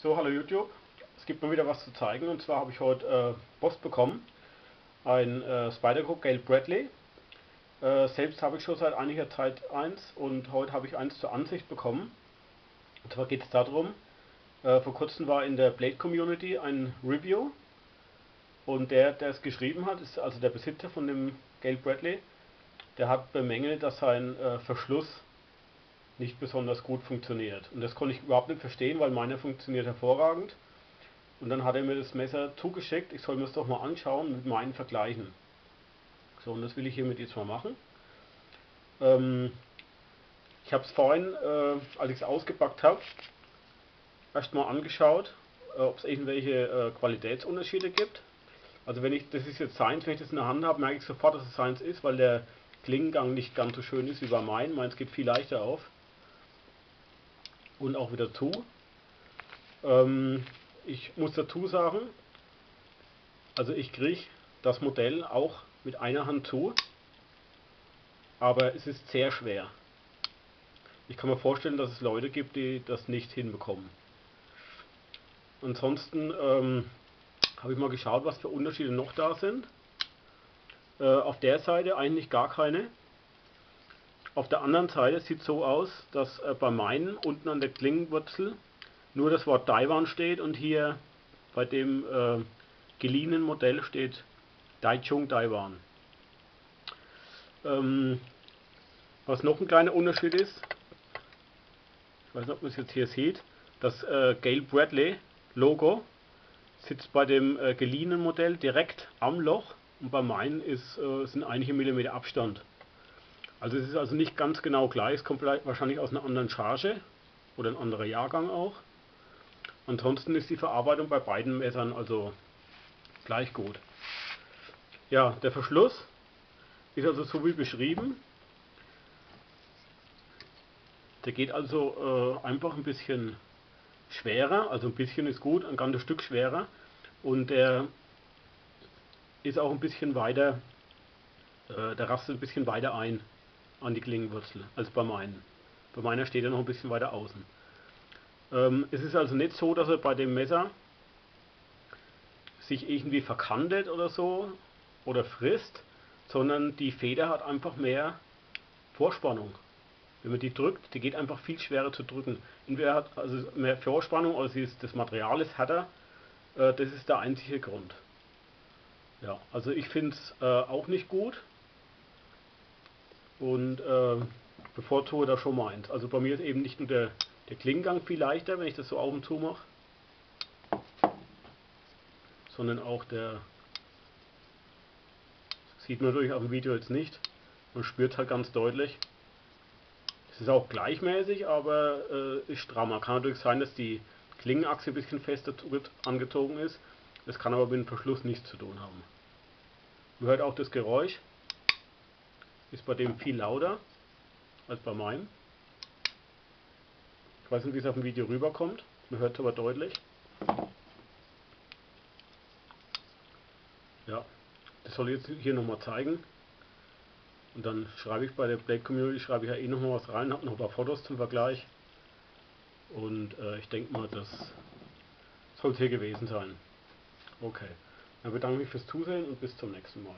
So, hallo YouTube. Es gibt mal wieder was zu zeigen und zwar habe ich heute äh, Post bekommen. Ein äh, Spyderco Gale Bradley. Äh, selbst habe ich schon seit einiger Zeit eins und heute habe ich eins zur Ansicht bekommen. Und zwar geht es darum, äh, vor kurzem war in der Blade Community ein Review und der, der es geschrieben hat, ist also der Besitzer von dem Gale Bradley. Der hat bemängelt, dass sein äh, Verschluss nicht besonders gut funktioniert. Und das konnte ich überhaupt nicht verstehen, weil meiner funktioniert hervorragend. Und dann hat er mir das Messer zugeschickt, ich soll mir das doch mal anschauen mit meinen vergleichen. So, und das will ich hiermit jetzt mal machen. Ähm, ich habe es vorhin, äh, als ich es ausgepackt habe, erstmal angeschaut, äh, ob es irgendwelche äh, Qualitätsunterschiede gibt. Also wenn ich, das ist jetzt Science, wenn ich das in der Hand habe, merke ich sofort, dass es Science ist, weil der Klingengang nicht ganz so schön ist wie bei meinen. Meins geht viel leichter auf und auch wieder zu. Ähm, ich muss dazu sagen, also ich kriege das Modell auch mit einer Hand zu, aber es ist sehr schwer. Ich kann mir vorstellen, dass es Leute gibt, die das nicht hinbekommen. Ansonsten ähm, habe ich mal geschaut, was für Unterschiede noch da sind. Äh, auf der Seite eigentlich gar keine. Auf der anderen Seite sieht es so aus, dass äh, bei meinen unten an der Klingenwurzel nur das Wort Taiwan steht und hier bei dem äh, geliehenen Modell steht Daichung Taiwan. Ähm, was noch ein kleiner Unterschied ist, ich weiß nicht, ob man es jetzt hier sieht, das äh, Gale Bradley Logo sitzt bei dem äh, geliehenen Modell direkt am Loch und bei meinen ist, äh, sind einige Millimeter Abstand. Also es ist also nicht ganz genau gleich, es kommt wahrscheinlich aus einer anderen Charge oder ein anderer Jahrgang auch. Ansonsten ist die Verarbeitung bei beiden Messern also gleich gut. Ja, der Verschluss ist also so wie beschrieben. Der geht also äh, einfach ein bisschen schwerer, also ein bisschen ist gut, ein ganzes Stück schwerer und der ist auch ein bisschen weiter, äh, der rastet ein bisschen weiter ein an die Klingenwurzel als bei meinen. Bei meiner steht er noch ein bisschen weiter außen. Ähm, es ist also nicht so, dass er bei dem Messer sich irgendwie verkantet oder so oder frisst, sondern die Feder hat einfach mehr Vorspannung. Wenn man die drückt, die geht einfach viel schwerer zu drücken. Entweder hat also mehr Vorspannung oder ist, das Material ist härter. Äh, das ist der einzige Grund. Ja, also ich finde es äh, auch nicht gut und äh, bevorzuge da schon mal eins. Also bei mir ist eben nicht nur der, der Klingengang viel leichter, wenn ich das so auf und zu mache, sondern auch der, sieht man natürlich auf dem Video jetzt nicht, man spürt halt ganz deutlich. Es ist auch gleichmäßig, aber äh, ist strammer. Kann natürlich sein, dass die Klingenachse ein bisschen fester angezogen ist. Das kann aber mit dem Verschluss nichts zu tun haben. Man hört auch das Geräusch. Ist bei dem viel lauter als bei meinem. Ich weiß nicht, wie es auf dem Video rüberkommt. Man hört es aber deutlich. Ja, das soll ich jetzt hier nochmal zeigen. Und dann schreibe ich bei der Blade Community, schreibe ich ja eh nochmal was rein, habe noch ein paar Fotos zum Vergleich. Und äh, ich denke mal, das soll es hier gewesen sein. Okay, dann bedanke ich mich fürs Zusehen und bis zum nächsten Mal.